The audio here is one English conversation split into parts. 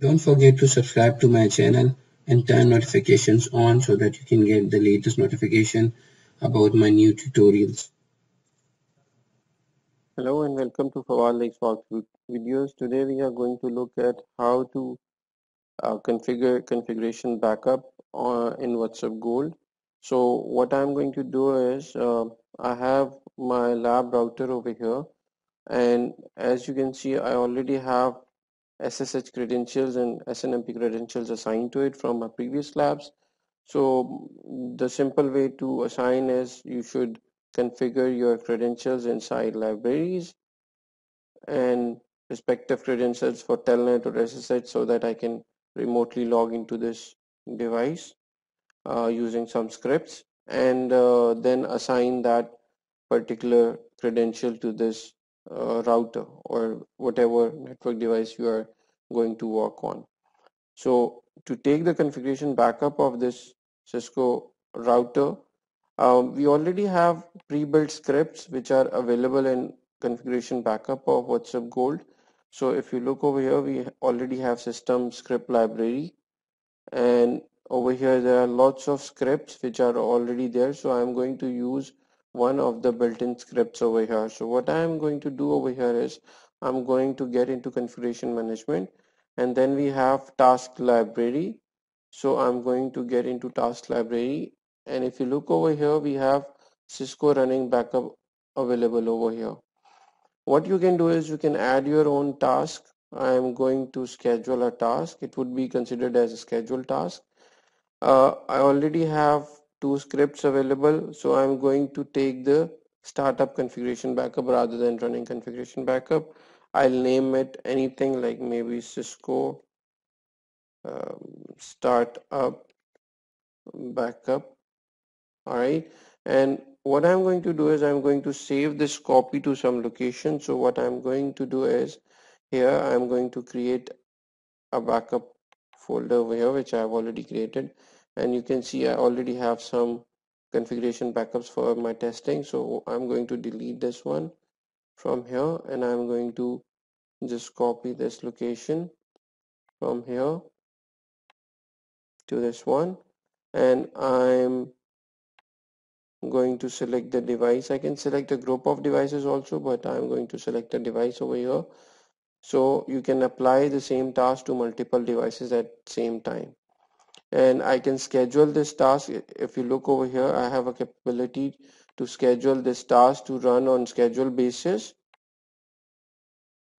Don't forget to subscribe to my channel and turn notifications on so that you can get the latest notification about my new tutorials. Hello and welcome to Fawad Xbox videos. Today we are going to look at how to uh, configure configuration backup uh, in WhatsUp Gold. So what I'm going to do is uh, I have my lab router over here and as you can see I already have SSH credentials and SNMP credentials assigned to it from my previous labs. So the simple way to assign is you should configure your credentials inside libraries and respective credentials for telnet or SSH so that I can remotely log into this device uh, using some scripts and uh, then assign that particular credential to this router or whatever network device you are going to work on. So to take the configuration backup of this Cisco router, um, we already have pre-built scripts which are available in configuration backup of WhatsUp Gold. So if you look over here, we already have system script library and over here there are lots of scripts which are already there. So I'm going to use one of the built-in scripts over here. So what I am going to do over here is I'm going to get into configuration management and then we have task library. So I'm going to get into task library and if you look over here we have Cisco running backup available over here. What you can do is you can add your own task. I am going to schedule a task. It would be considered as a scheduled task. Uh, I already have two scripts available so I'm going to take the startup configuration backup rather than running configuration backup. I'll name it anything like maybe Cisco um, startup backup. Alright and what I'm going to do is I'm going to save this copy to some location. So what I'm going to do is here I'm going to create a backup folder over here which I've already created and you can see I already have some configuration backups for my testing. So I'm going to delete this one from here and I'm going to just copy this location from here to this one. And I'm going to select the device. I can select a group of devices also but I'm going to select a device over here. So you can apply the same task to multiple devices at same time and I can schedule this task. If you look over here I have a capability to schedule this task to run on schedule basis.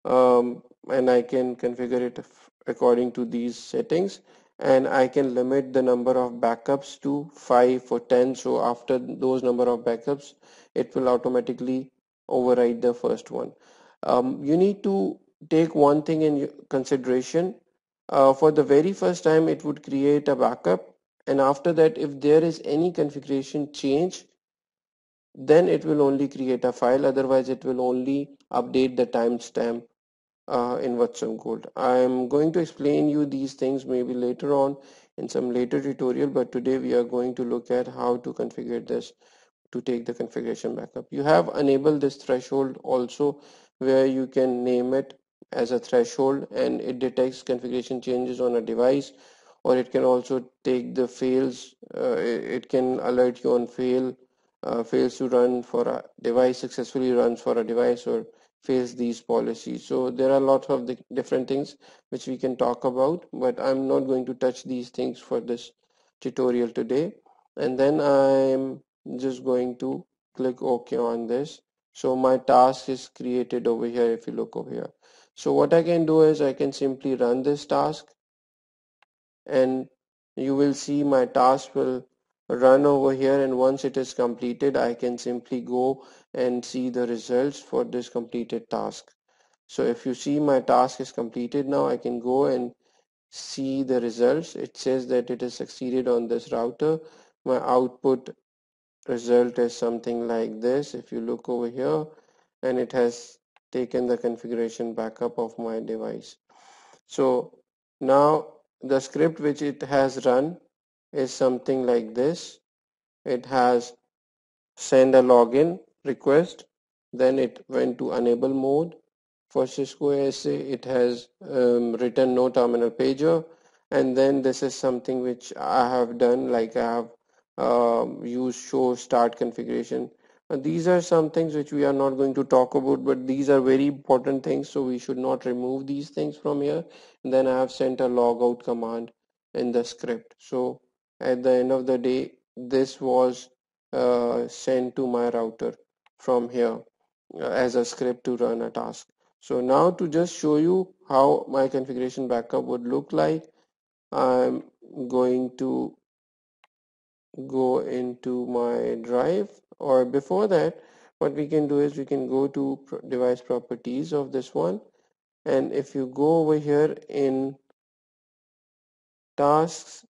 Um, and I can configure it according to these settings. And I can limit the number of backups to 5 or 10 so after those number of backups it will automatically override the first one. Um, you need to take one thing in consideration uh, for the very first time it would create a backup and after that if there is any configuration change then it will only create a file otherwise it will only update the timestamp uh, in WhatsUp Gold. I am going to explain you these things maybe later on in some later tutorial but today we are going to look at how to configure this to take the configuration backup. You have enabled this threshold also where you can name it as a threshold and it detects configuration changes on a device or it can also take the fails uh, it can alert you on fail uh, fails to run for a device successfully runs for a device or fails these policies. So there are lots of the different things which we can talk about but I'm not going to touch these things for this tutorial today. And then I'm just going to click OK on this. So my task is created over here if you look over here so what I can do is I can simply run this task and you will see my task will run over here and once it is completed I can simply go and see the results for this completed task. So if you see my task is completed now I can go and see the results. It says that it has succeeded on this router. My output result is something like this if you look over here and it has taken the configuration backup of my device. So now the script which it has run is something like this. It has send a login request then it went to enable mode. For Cisco ASA it has um, written no terminal pager and then this is something which I have done like I have um, used show start configuration these are some things which we are not going to talk about but these are very important things so we should not remove these things from here. And then I have sent a logout command in the script. So at the end of the day this was uh, sent to my router from here uh, as a script to run a task. So now to just show you how my configuration backup would look like I'm going to go into my drive. Or before that what we can do is we can go to device properties of this one. And if you go over here in tasks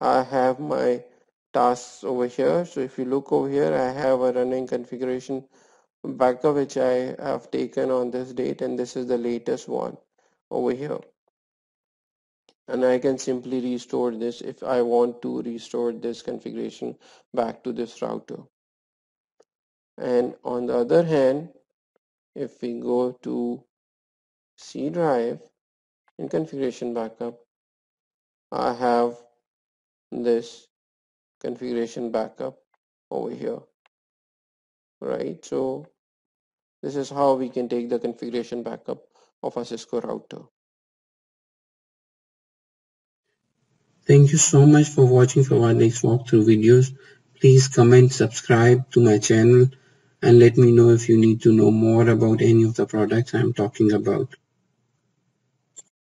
I have my tasks over here. So if you look over here I have a running configuration backup which I have taken on this date. And this is the latest one over here and I can simply restore this if I want to restore this configuration back to this router. And on the other hand if we go to C drive in configuration backup I have this configuration backup over here right? So this is how we can take the configuration backup of a Cisco router Thank you so much for watching Fawad's walkthrough videos. Please comment, subscribe to my channel and let me know if you need to know more about any of the products I'm talking about.